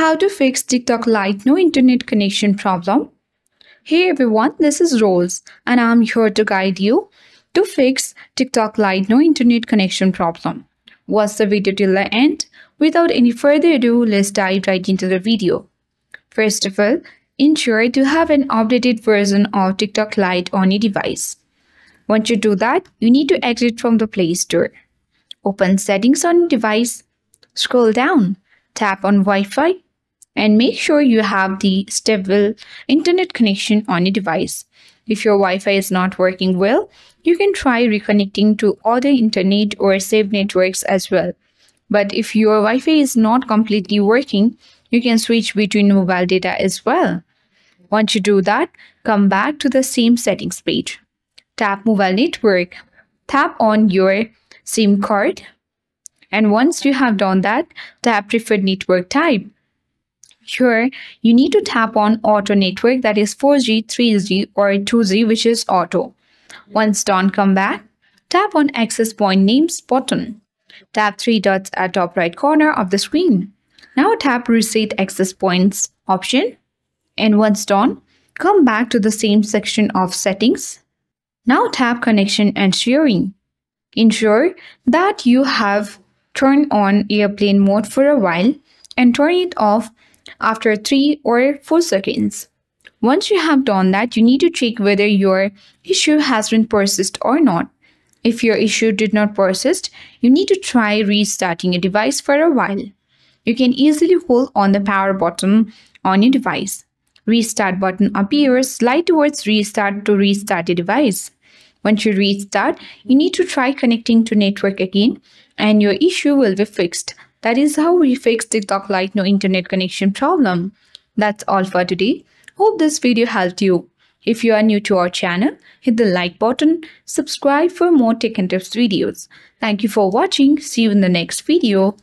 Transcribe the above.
How to fix TikTok Lite no internet connection problem? Hey everyone, this is Rose and I'm here to guide you to fix TikTok Lite no internet connection problem. Watch the video till the end. Without any further ado, let's dive right into the video. First of all, ensure to have an updated version of TikTok Lite on your device. Once you do that, you need to exit from the Play Store. Open Settings on device, scroll down, tap on Wi-Fi, and make sure you have the stable internet connection on your device. If your Wi-Fi is not working well, you can try reconnecting to other internet or safe networks as well. But if your Wi-Fi is not completely working, you can switch between mobile data as well. Once you do that, come back to the same settings page. Tap mobile network. Tap on your SIM card. And once you have done that, tap preferred network type. Here, you need to tap on auto network that is 4G, 3G or 2G which is auto. Once done, come back. Tap on access point names button. Tap three dots at top right corner of the screen. Now tap reset access points option. And once done, come back to the same section of settings. Now tap connection and sharing. Ensure that you have turned on airplane mode for a while and turn it off after 3 or 4 seconds. Once you have done that, you need to check whether your issue has been persist or not. If your issue did not persist, you need to try restarting your device for a while. You can easily hold on the power button on your device. Restart button appears, slide towards restart to restart your device. Once you restart, you need to try connecting to network again and your issue will be fixed. That is how we fix TikTok Lite no internet connection problem. That's all for today. Hope this video helped you. If you are new to our channel, hit the like button, subscribe for more tech and tips videos. Thank you for watching. See you in the next video.